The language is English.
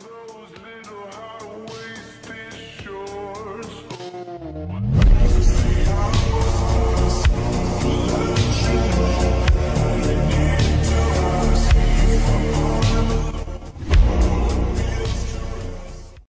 go.